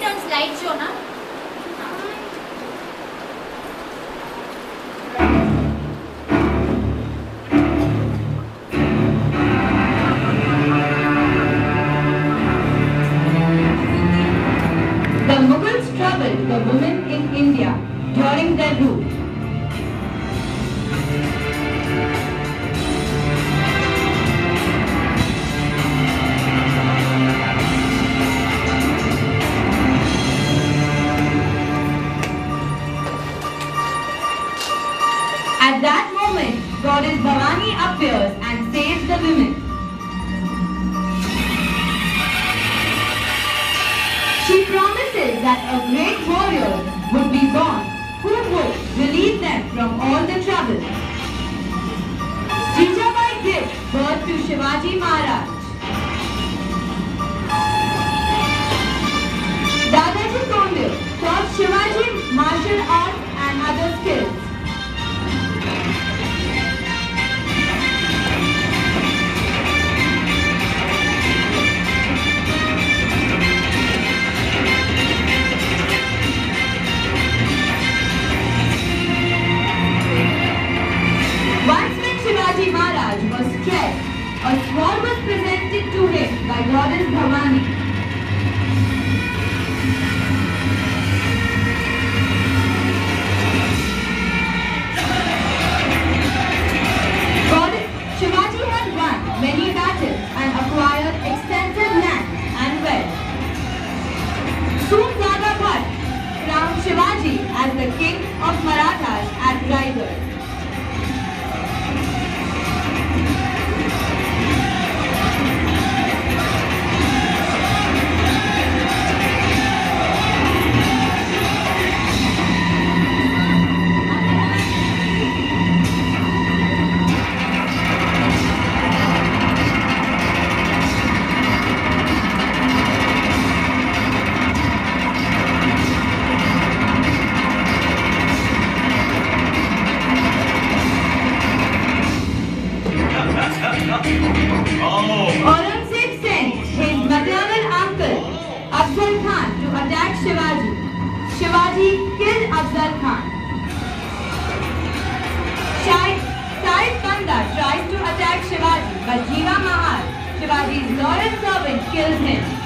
on slideshow, na? The Mughals troubled the women in India during their rule. At that moment, goddess Bhavani appears and saves the women. She promises that a great warrior would be born who would relieve them from all the trouble. Jijabai gives birth to Shivaji Maharaj. Presented to him by goddess Bhavani. Shivaji's loyal servant, kills him.